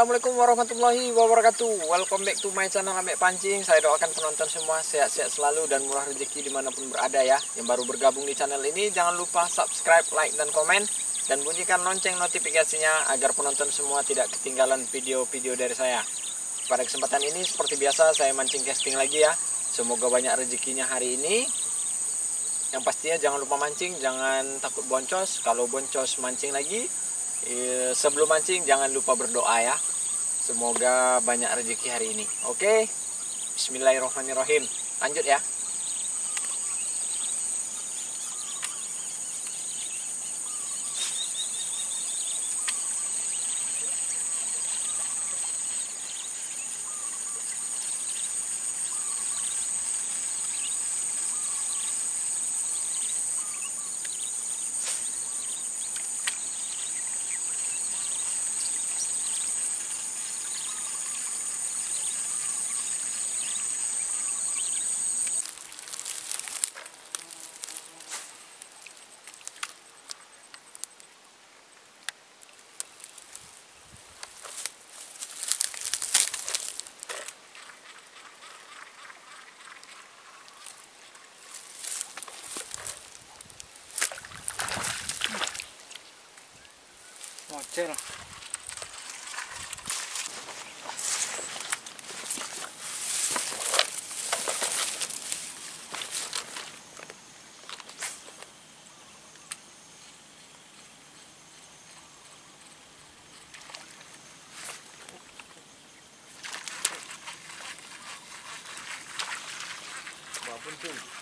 Assalamualaikum warahmatullahi wabarakatuh. Welcome back to my channel Ambek Pancing. Saya doakan penonton semua sehat-sehat selalu dan murah rezeki di mana pun berada ya. Yang baru bergabung di channel ini Jangan lupa subscribe, like, dan komen. Dan bunyikan lonceng notifikasinya Agar penonton semua tidak ketinggalan video-video dari saya. Pada kesempatan ini seperti biasa saya mancing casting lagi ya. Semoga banyak rezekinya hari ini. Yang pastinya jangan lupa mancing. Jangan takut boncos. Kalau boncos mancing lagi Eh, sebelum mancing jangan lupa berdoa ya. Semoga banyak rezeki hari ini. Oke. Bismillahirrahmanirrahim. Lanjut ya. Mocel. Walaupun tuh. Oke.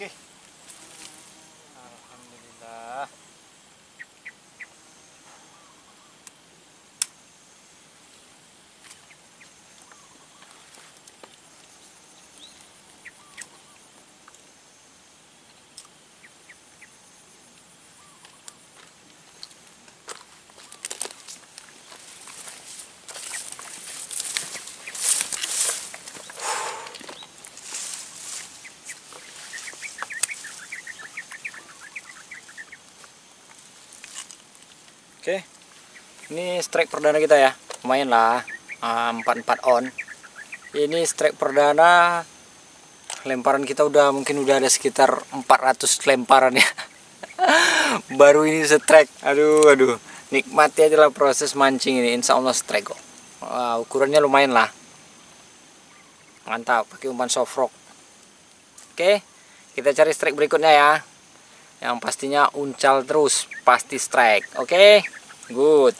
Alhamdulillah. Oke. Ini strike perdana kita ya. Lumayan lah. Ah, 44 on. Ini strike perdana lemparan kita udah mungkin udah ada sekitar 400 lemparan ya. Baru ini strike. Aduh, aduh. Nikmati aja lah proses mancing ini. Insya Allah strike kok. Ukurannya lumayan lah. Mantap, pakai umpan soft rock. Oke, kita cari strike berikutnya ya yang pastinya uncal terus pasti strike oke okay? Good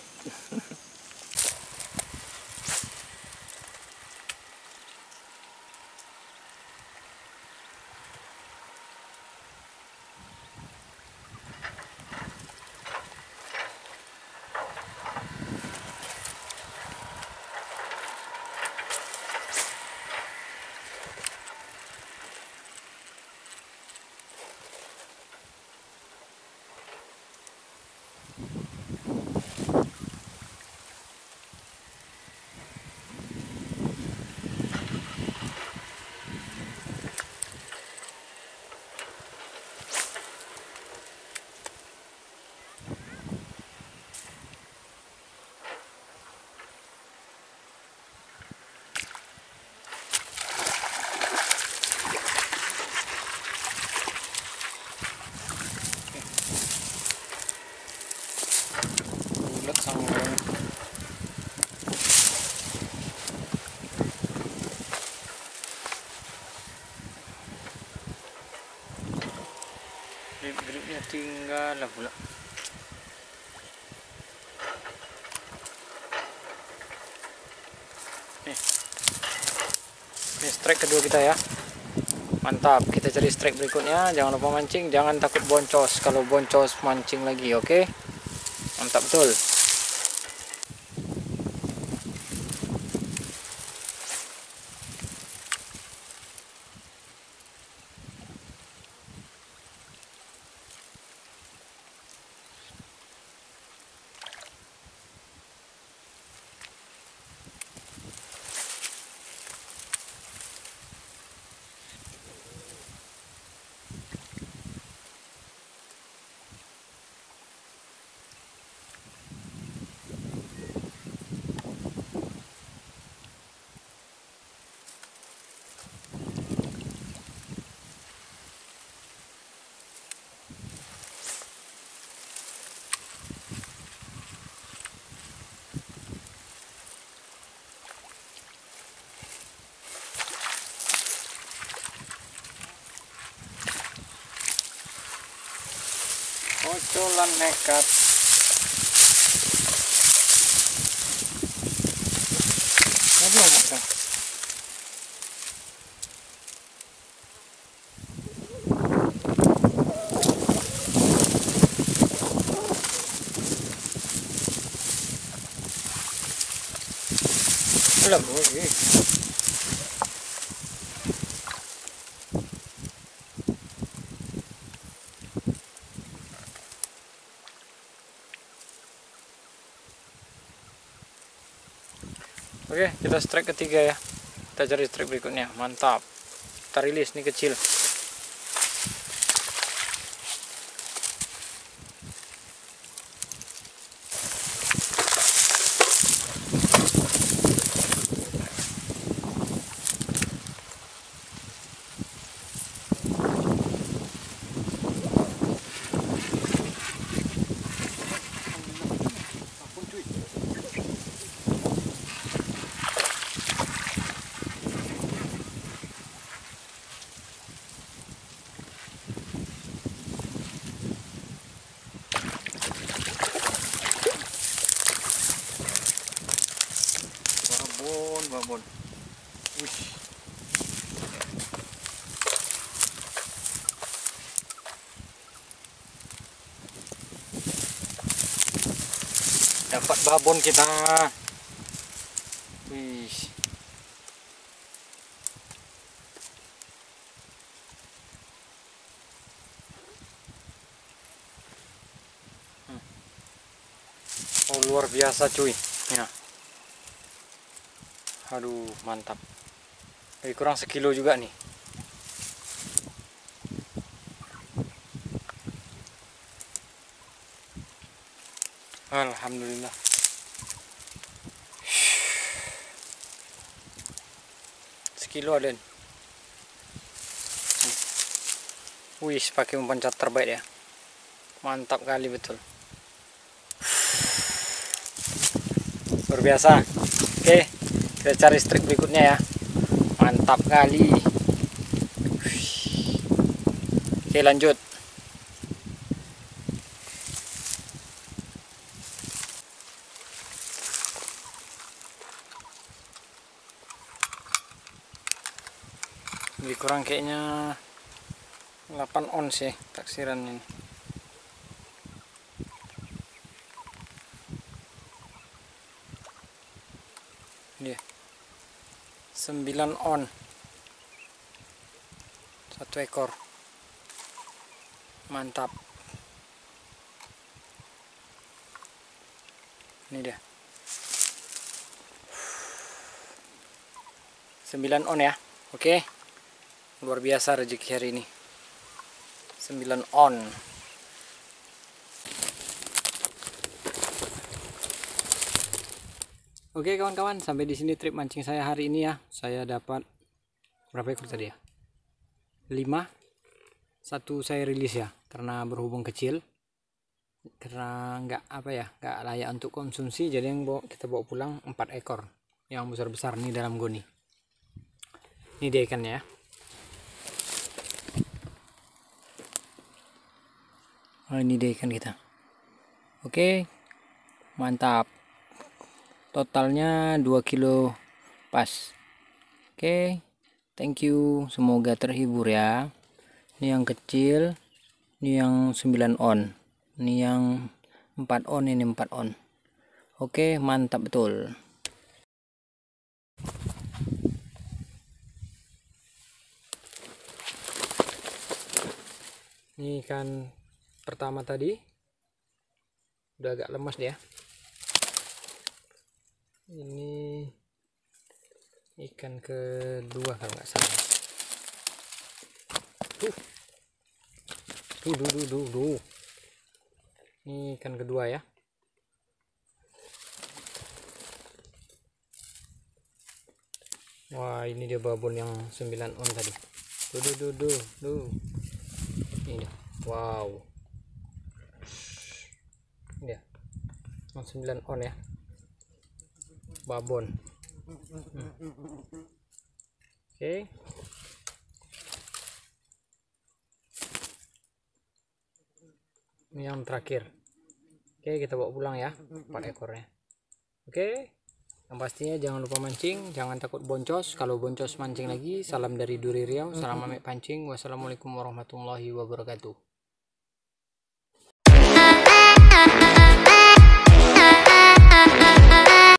grip-gripnya tinggal lah pula nih. Ini strike kedua kita ya. Mantap kita cari strike berikutnya. Jangan lupa mancing jangan takut boncos. Kalau boncos mancing lagi oke? Mantap betul tulan nekat Belum ada. Belum boleh. Oke, kita strike ketiga ya. Kita cari strike berikutnya. Mantap. Kita rilis nih kecil. Babon, babon. Wih. Dapat babon kita. Wih. Hmm. Oh luar biasa cuy. Ya. Aduh, mantap. Lebih kurang sekilo juga nih. Alhamdulillah. Sekilo ada. Wih, pakai umpan cat terbaik ya. Mantap kali betul. Luar biasa. Oke kita cari strik berikutnya ya mantap kali oke lanjut lebih kurang kayaknya 8 ons ya taksiran ini. Dia 9 on. Satu ekor. Mantap. Ini dia. 9 on ya. Oke luar biasa rezeki hari ini 9 on Oke kawan-kawan, sampai di sini trip mancing saya hari ini ya. Saya dapat berapa ekor tadi ya? 5. Satu saya rilis ya, karena berhubung kecil. Karena nggak apa ya, nggak layak untuk konsumsi, jadi yang bawa, kita bawa pulang 4 ekor. Yang besar-besar nih dalam goni. Ini dia ikannya ya. Oh, ini dia ikan kita. Oke. Mantap. Totalnya 2 kilo pas. Oke thank you. Semoga terhibur ya. Ini yang kecil ini yang 9 on. Ini yang 4 on ini 4 on. Oke mantap betul. Ini ikan pertama tadi. Udah agak lemas dia. Ini ikan kedua kalau nggak salah. Tuh tuh duh, duh, duh, duh. ini ikan kedua ya. Wah ini dia babon yang 9 on tadi. Tuh duh, duh, duh, duh. ini dia. Wow ini dia yang 9 on ya. Babon. Hmm. oke. Okay. ini yang terakhir. Oke kita bawa pulang ya empat ekornya. Oke. Yang pastinya jangan lupa mancing jangan takut boncos. Kalau boncos mancing lagi salam dari Duri Riau salam amek pancing. Wassalamualaikum warahmatullahi wabarakatuh